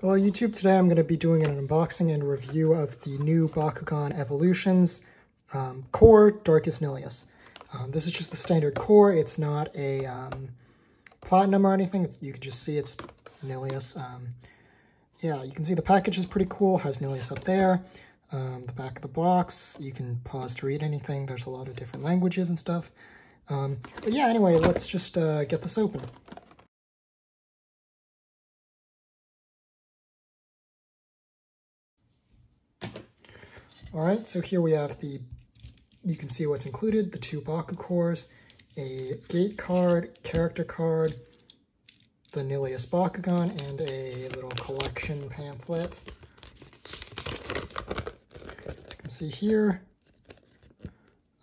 Hello YouTube, today I'm going to be doing an unboxing and review of the new Bakugan Evolutions um, core Darkus Nillious. Um, this is just the standard core, it's not a um, platinum or anything, it's, you can just see it's Nillious. Um, yeah, you can see the package is pretty cool, has Nillious up there. Um, the back of the box, you can pause to read anything, there's a lot of different languages and stuff. Um, but yeah, anyway, let's just uh, get this open. All right, so here we have the, you can see what's included, the two Baku cores, a gate card, character card, the Nillious Bakugan, and a little collection pamphlet. As you can see here,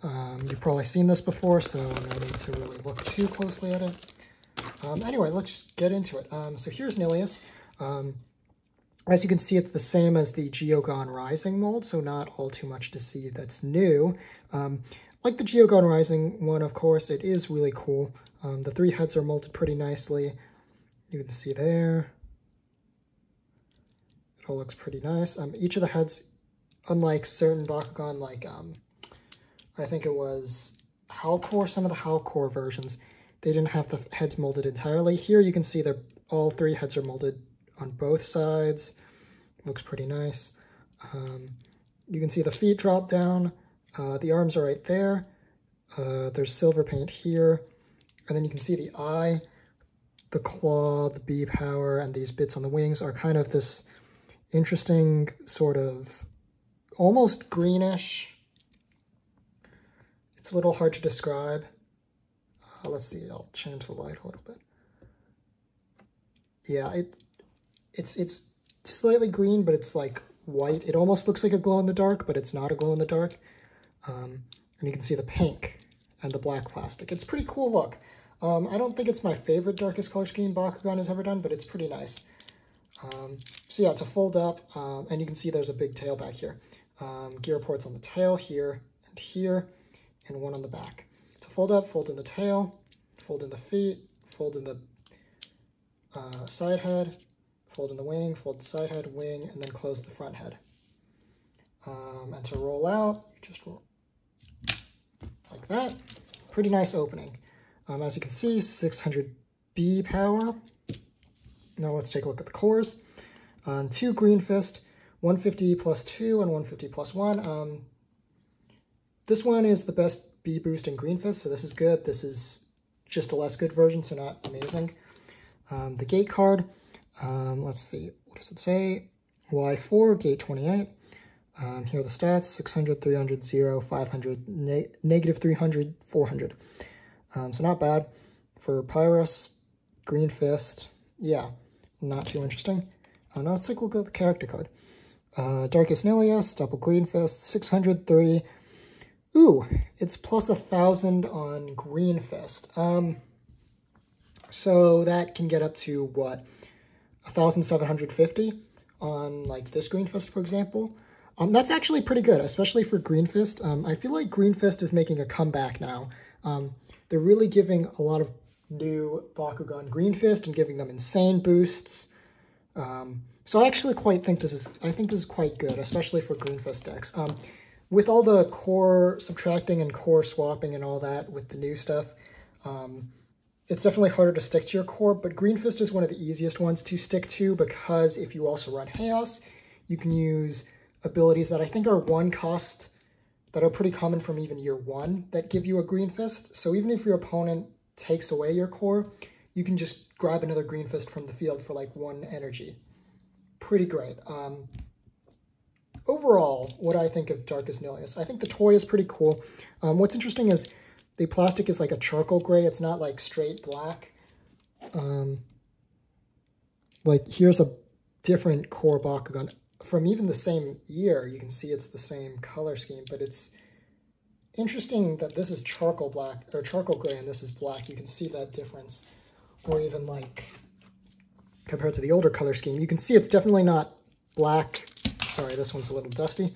um, you've probably seen this before, so no need to really look too closely at it. Um, anyway, let's just get into it. Um, so here's Nillious. As you can see, it's the same as the Geogan Rising mold, so not all too much to see that's new. Um, like the Geogan Rising one, of course, it is really cool. Um, the three heads are molded pretty nicely. You can see there. It all looks pretty nice. Um, each of the heads, unlike certain Bakugan, like um, I think it was Howlkor, some of the Howlkor versions, they didn't have the heads molded entirely. Here you can see they're all three heads are molded on both sides. Looks pretty nice. Um, you can see the feet drop down. Uh, the arms are right there. Uh, there's silver paint here. And then you can see the eye, the claw, the B power, and these bits on the wings are kind of this interesting sort of almost greenish. It's a little hard to describe. Uh, let's see, I'll change the light a little bit. Yeah, it it's it's slightly green, but it's like white. It almost looks like a glow in the dark, but it's not a glow in the dark. Um, and you can see the pink and the black plastic. It's pretty cool look. Um, I don't think it's my favorite Darkus color scheme Bakugan has ever done, but it's pretty nice. Um, so yeah, to fold up, um, and you can see there's a big tail back here. Um, gear ports on the tail here and here, and one on the back. To fold up, fold in the tail, fold in the feet, fold in the uh, side head, fold in the wing, fold the side head, wing, and then close the front head. Um, and to roll out, you just roll like that. Pretty nice opening. Um, as you can see, 600 B power. Now let's take a look at the cores. Um, two Green Fist, 150 plus 2 and 150 plus 1. Um, this one is the best B boost in Green Fist, so this is good. This is just a less good version, so not amazing. Um, the gate card, um, let's see, what does it say? Y4, gate 28. Um, here are the stats, 600, 300, 0, 500, ne negative 300, 400. Um, so not bad. For Pyrus, Green Fist, yeah, not too interesting. Uh, now let's take a look at the character card. Uh, Darkus Nillious, double Green Fist, 603. Ooh, it's plus a 1,000 on Green Fist. Um, so that can get up to, what, 1,750 on like this Green Fist, for example. Um, that's actually pretty good, especially for Green Fist. Um, I feel like Green Fist is making a comeback now. Um, they're really giving a lot of new Bakugan Green Fist and giving them insane boosts. Um, so I actually quite think this is, I think this is quite good, especially for Green Fist decks. Um, with all the core subtracting and core swapping and all that with the new stuff, um, it's definitely harder to stick to your core, but Green Fist is one of the easiest ones to stick to because if you also run Chaos, you can use abilities that I think are one cost that are pretty common from even year one that give you a Green Fist. So even if your opponent takes away your core, you can just grab another Green Fist from the field for like one energy. Pretty great. Um, overall, what I think of Darkus Nillious, I think the toy is pretty cool. Um, what's interesting is the plastic is like a charcoal gray. It's not like straight black. Um, like here's a different core Bakugan from even the same year. You can see it's the same color scheme, but it's interesting that this is charcoal black or charcoal gray and this is black. You can see that difference. Or even like compared to the older color scheme, you can see it's definitely not black. Sorry, this one's a little dusty.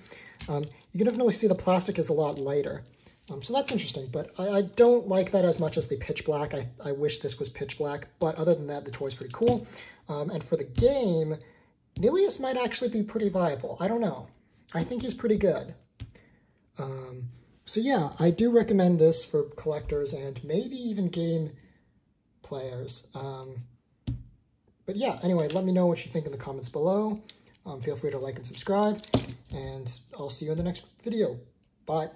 Um, you can definitely see the plastic is a lot lighter. Um, so that's interesting, but I, I, don't like that as much as the pitch black. I, I wish this was pitch black, but other than that, the toy's pretty cool. Um, and for the game, Nillious might actually be pretty viable. I don't know. I think he's pretty good. Um, so yeah, I do recommend this for collectors and maybe even game players. Um, but yeah, anyway, let me know what you think in the comments below. Um, feel free to like and subscribe, and I'll see you in the next video. Bye.